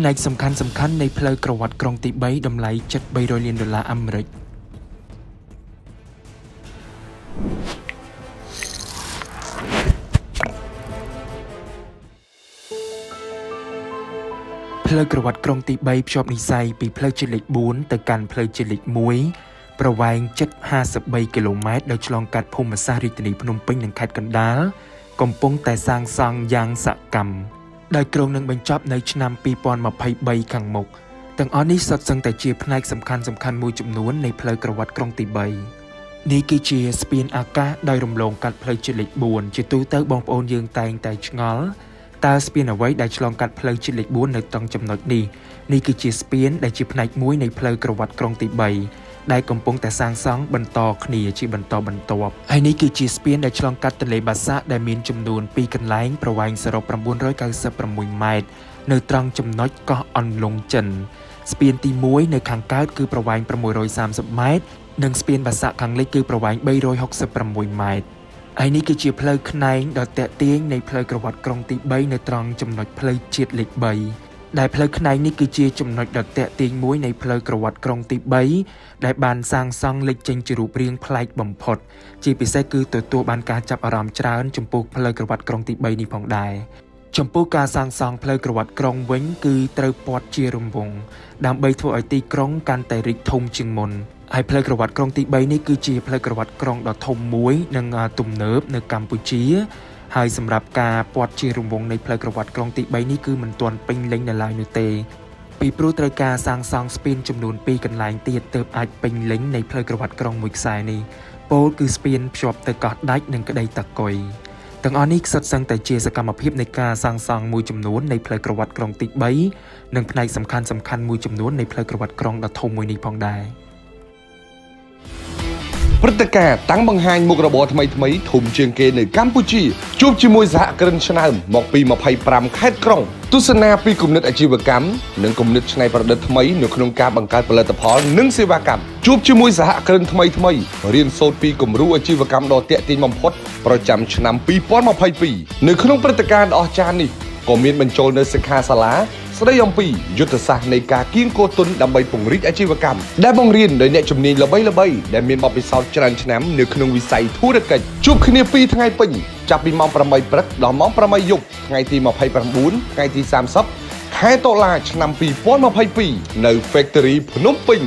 ផ្នែកសំខាន់សំខាន់នៃផ្លូវក្រវ៉ាត់ក្រុងទី3តម្លៃជិត300លានដុល្លារអាមេរិកផ្លូវក្រវ៉ាត់ក្រុងទី3ភ្ជាប់និស័យពីផ្លូវជាតិលេខ4ទៅកាន់ផ្លូវជាតិលេខ1ប្រវែងជិត53គីឡូម៉ែត្រដោយឆ្លងកាត់ភូមិសាស្ត្ររាជធានីភ្នំពេញនិងខេត្តកណ្ដាលកំពុងតែសាងសង់យ៉ាងសកម្ម ដោយក្រុងនឹងបញ្ចប់នៅឆ្នាំ2023ខាងមុខទាំងអស់នេះសុទ្ធសឹងតែជាផ្នែកសំខាន់សំខាន់មួយចំនួននៃផ្លូវក្រវ៉ាត់ក្រុងទី3នេះគឺជាស្ពានអាកាសដោយរំលងកាត់ផ្លូវជាតិលេខ4ជាទូទៅបងប្អូនយើងតែងតែឆ្ងល់តើស្ពានអ្វីដែលឆ្លងកាត់ផ្លូវជាតិលេខ4នៅត្រង់ចំណុចនេះនេះគឺជាស្ពានដែលជាផ្នែកមួយនៃផ្លូវក្រវ៉ាត់ក្រុងទី3 ដែលកំពុងតែសាងសង់បន្តគ្នាជាបន្តបន្ទាប់ហើយនេះគឺជាស្ពានដែលឆ្លងកាត់ទន្លេបាសាក់ដែលមានចំនួន2កន្លែងប្រវែងសរុប996ម៉ែត្រនៅត្រង់ចំណុចកោះអន្លង់ចិន ស្ពានទី1នៅខាងកើតគឺប្រវែង630ម៉ែត្រនិងស្ពានបាសាក់ខាងលិចគឺប្រវែង366ម៉ែត្រហើយនេះគឺជាផ្លូវខ្នែងដ៏តាក់ទាញនៃផ្លូវក្រវ៉ាត់ក្រុងទី3នៅត្រង់ចំណុចផ្លូវជាតិលេខ3 ដែលផ្លូវខ្នែងនេះគឺជាចំណុចដ៏តាក់ទាញមួយនៃផ្លូវក្រវ៉ាត់ក្រុងទី3ដែលបានសាងសង់លេចចេញជារូបរាងប្លែកបំផុត ជាពិសេសគឺទទួលបានការចាប់អារម្មណ៍ច្រើនចំពោះផ្លូវក្រវ៉ាត់ក្រុងទី3នេះផងដែរចំពោះការសាងសង់ផ្លូវក្រវ៉ាត់ក្រុងវិញគឺត្រូវព័ទ្ធជារង្វង់ដើម្បីធ្វើឲ្យទីក្រុងកាន់តែរីកធំជាងមុនហើយផ្លូវក្រវ៉ាត់ក្រុងទី3នេះគឺជាផ្លូវក្រវ៉ាត់ក្រុងដ៏ធំមួយនិងទំនើបនៅកម្ពុជា ហើយសម្រាប់ការពាត់ជារង្វង់នៃផ្លូវក្រវ៉ាត់ក្រុងទី3នេះគឺមិនទាន់ពេញលេញនៅឡើយនោះទេពីព្រោះត្រូវការសាងសង់ស្ពានចំនួន2កន្លែងទៀតទើបអាចពេញលេញនៃផ្លូវក្រវ៉ាត់ក្រុងមួយខ្សែនេះពោលគឺស្ពានភ្ជាប់ទៅកោះដាច់និងក្តីតកុយទាំងអស់នេះសុទ្ធសឹងតែជាសកម្មភាពនៃការសាងសង់មួយចំនួននៃផ្លូវក្រវ៉ាត់ក្រុងទី3និងផ្នែកសំខាន់សំខាន់មួយចំនួននៃផ្លូវក្រវ៉ាត់ក្រុងដ៏ធំមួយនេះផងដែរ។ ព្រឹត្តិការណ៍តាំងបង្ហាញមុខរបរថ្មីថ្មីធំជាងគេនៅកម្ពុជាជួបជាមួយសហគ្រិនឆ្នើមមកពី25ខេត្តក្រុងទស្សនាពីគំនិតអាជីវកម្មនិងគំនិតច្នៃប្រឌិតថ្មីនៅក្នុងការបង្កើតផលិតផលនិងសេវាកម្មជួបជាមួយសហគ្រិនថ្មីថ្មីរៀនសូត្រពីគំរូអាជីវកម្មដ៏ទាក់ទាញបំផុតប្រចាំឆ្នាំ2022នៅក្នុងព្រឹត្តិការណ៍ដ៏អស្ចារ្យនេះក៏មានបញ្ចូលនៅសិក្ខាសាលា ស្ដីអំពីយុទ្ធសាស្ត្រនៃការគៀងគោទុនដើម្បីពង្រីកអាជីវកម្មដែលបង្រៀនដោយអ្នកជំនាញល្បីៗដែលមានបទពិសោធន៍ច្រើនឆ្នាំនៅក្នុងវិស័យធុរកិច្ចជួបគ្នា2ថ្ងៃពេញចាប់ពីម៉ោង8ព្រឹកដល់ម៉ោង8យប់ថ្ងៃទី29ថ្ងៃទី30ខែតុលាឆ្នាំ2022នៅ Factory ភ្នំពេញ